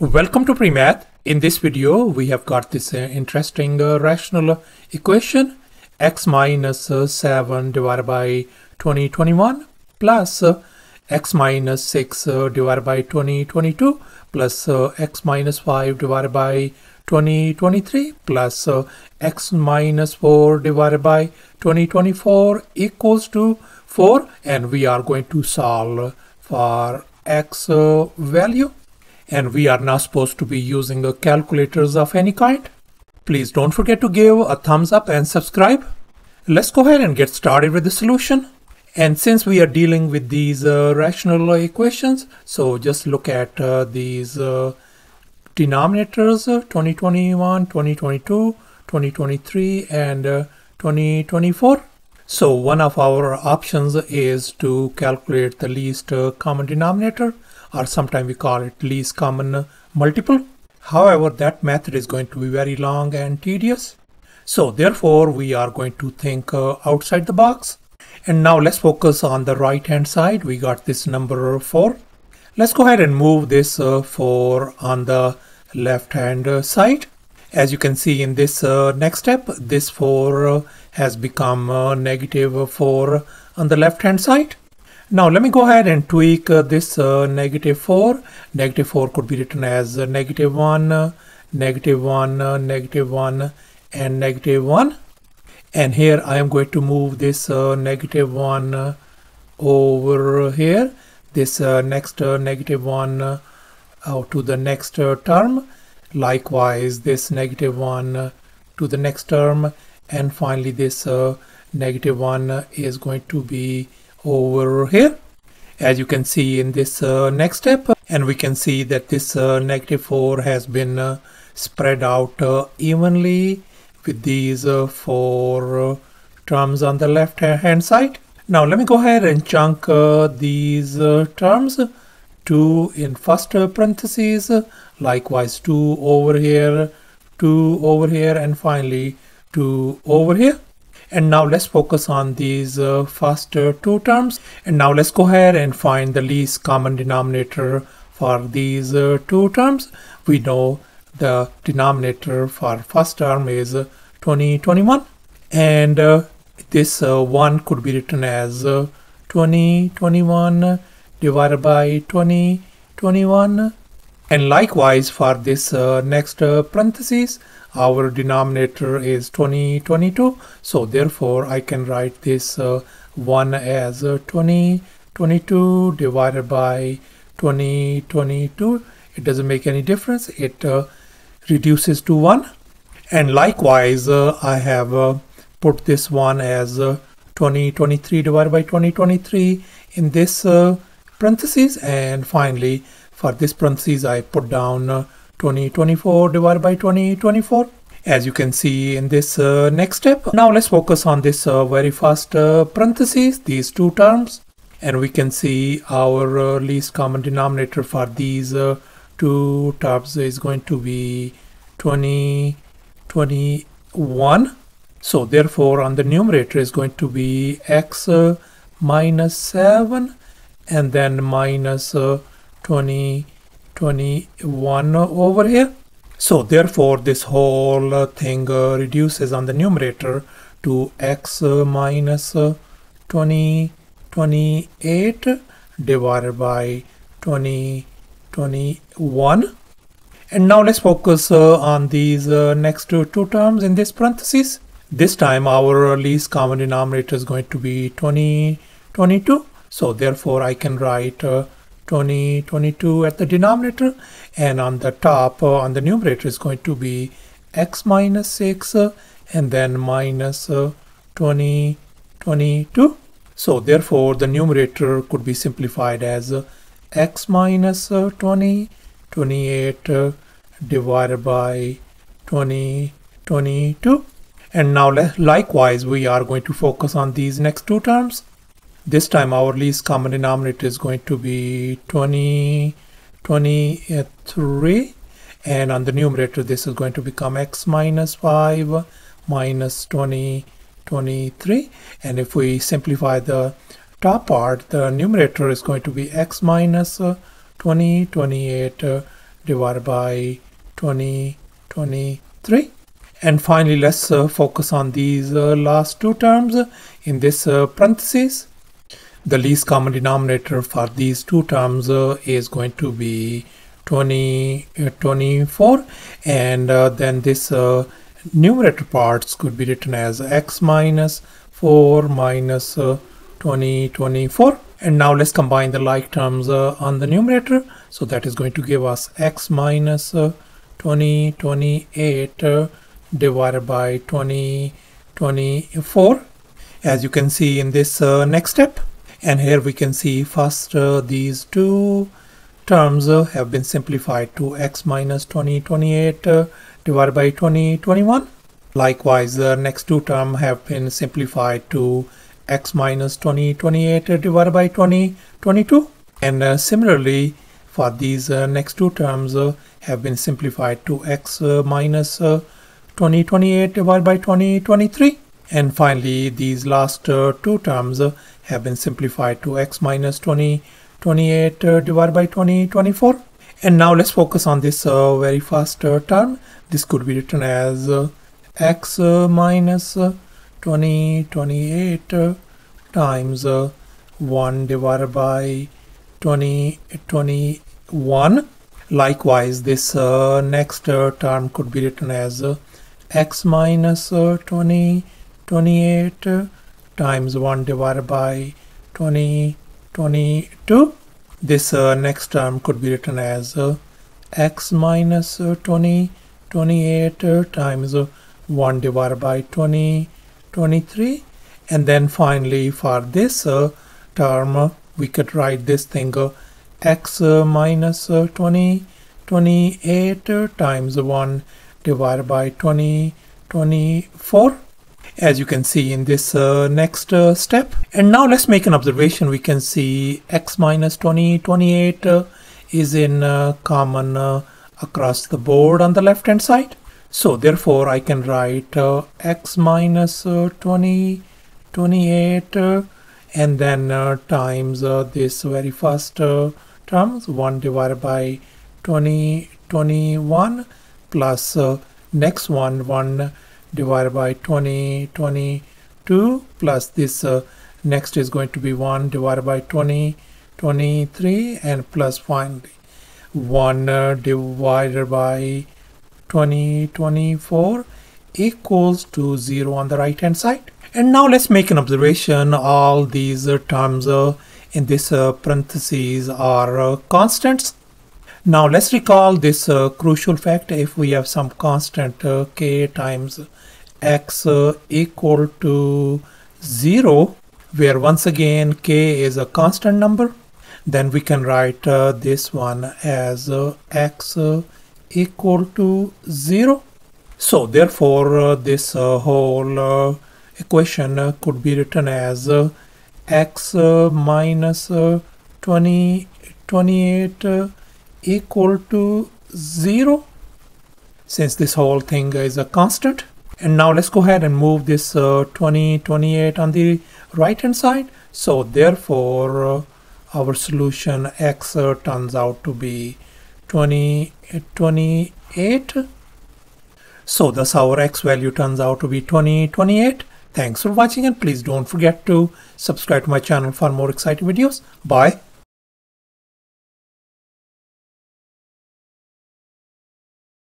Welcome to PreMath. In this video, we have got this uh, interesting uh, rational equation. X minus uh, 7 divided by 2021 plus uh, x minus 6 uh, divided by 2022 plus uh, x minus 5 divided by 2023 plus uh, x minus 4 divided by 2024 equals to 4 and we are going to solve for x uh, value and we are now supposed to be using calculators of any kind. Please don't forget to give a thumbs up and subscribe. Let's go ahead and get started with the solution. And since we are dealing with these uh, rational equations, so just look at uh, these uh, denominators uh, 2021, 2022, 2023, and uh, 2024. So one of our options is to calculate the least uh, common denominator or sometimes we call it least common multiple. However, that method is going to be very long and tedious. So therefore, we are going to think uh, outside the box. And now let's focus on the right hand side. We got this number 4. Let's go ahead and move this uh, 4 on the left hand uh, side. As you can see in this uh, next step, this 4 uh, has become uh, negative 4 on the left hand side. Now let me go ahead and tweak uh, this uh, negative 4. Negative 4 could be written as uh, negative 1, uh, negative 1, uh, negative 1 and negative 1. And here I am going to move this uh, negative 1 uh, over here. This next negative 1 uh, out to the next term. Likewise this negative 1 uh, to the next term. And finally this negative 1 uh, is going to be over here as you can see in this uh, next step. And we can see that this uh, negative 4 has been uh, spread out uh, evenly with these uh, four uh, terms on the left hand side. Now let me go ahead and chunk these terms. 2 in first parentheses likewise 2 over here 2 over here and finally 2 over here and now let's focus on these uh, first two terms. And now let's go ahead and find the least common denominator for these uh, two terms. We know the denominator for first term is uh, 2021 and uh, this uh, one could be written as uh, 2021 divided by 2021 and likewise for this uh, next uh, parentheses our denominator is 2022 so therefore I can write this uh, 1 as uh, 2022 divided by 2022 it doesn't make any difference. It uh, reduces to 1 and likewise uh, I have uh, put this one as uh, 2023 divided by 2023 in this parentheses. And finally for this parentheses I put down 2024 divided by 2024 as you can see in this uh, next step. Now let's focus on this uh, very first uh, parentheses, these two terms and we can see our uh, least common denominator for these uh, two terms is going to be 2021. So therefore on the numerator is going to be x uh, minus 7 and then minus 20 21 over here. So therefore this whole thing uh, reduces on the numerator to x uh, minus uh, 20 28 divided by 20 21 and now let's focus uh, on these uh, next two, two terms in this parenthesis. This time our least common denominator is going to be 20 22 so therefore I can write uh, 2022 at the denominator and on the top uh, on the numerator is going to be x minus 6 uh, and then minus uh, 2022 so therefore the numerator could be simplified as uh, x minus uh, 20 28 uh, divided by 22. and now likewise we are going to focus on these next two terms this time our least common denominator is going to be 20 23 and on the numerator this is going to become x minus 5 minus 20 23 and if we simplify the top part the numerator is going to be x minus uh, 20 28 uh, divided by 2023 and finally let's uh, focus on these uh, last two terms. In this uh, parentheses the least common denominator for these two terms uh, is going to be 20 uh, 24 and uh, then this numerator parts could be written as x minus 4 minus 20 24 and now let's combine the like terms on the numerator. So that is going to give us x minus 20 28 divided by 20 24 as you can see in this uh, next step and here we can see first uh, these two terms uh, have been simplified to x minus 20 28 uh, divided by 20 21 likewise the next two terms have been simplified to x minus 20 28 uh, divided by 20 22 and uh, similarly for these next two terms have been simplified to x minus 2028 divided by 2023 and finally these last uh, two terms uh, have been simplified to x minus 2028 uh, divided by 20, 24. and now let's focus on this uh, very first uh, term this could be written as uh, x minus 2028 times 1 divided by 20, 21. likewise this next term could be written as x minus uh, 20 28 uh, times 1 divided by 20 22 this uh, next term could be written as uh, x minus uh, 20 28 uh, times 1 divided by 20 23 and then finally for this term we could write this thing x minus 20 28 times 1 divided by 2024 as you can see in this uh, next uh, step. And now let's make an observation. We can see x minus 2028 uh, is in uh, common uh, across the board on the left hand side. So therefore I can write uh, x minus 20 28 and then times this very first terms 1 divided by 20 21 plus next one 1 divided by 20 22 plus this uh, next is going to be 1 divided by 20 23 and plus finally 1 uh, divided by 20 24 equals to 0 on the right hand side. And now let's make an observation. All these uh, terms uh, in this uh, parentheses are uh, constants. Now let's recall this uh, crucial fact. If we have some constant uh, k times x uh, equal to 0 where once again k is a constant number then we can write uh, this one as uh, x uh, equal to 0 so therefore this whole equation could be written as x minus 20 28 equal to 0 since this whole thing is a constant and now let's go ahead and move this uh, 20 28 on the right hand side. So therefore uh, our solution x uh, turns out to be 20 28 so thus our x value turns out to be 20 28 thanks for watching and please don't forget to subscribe to my channel for more exciting videos. Bye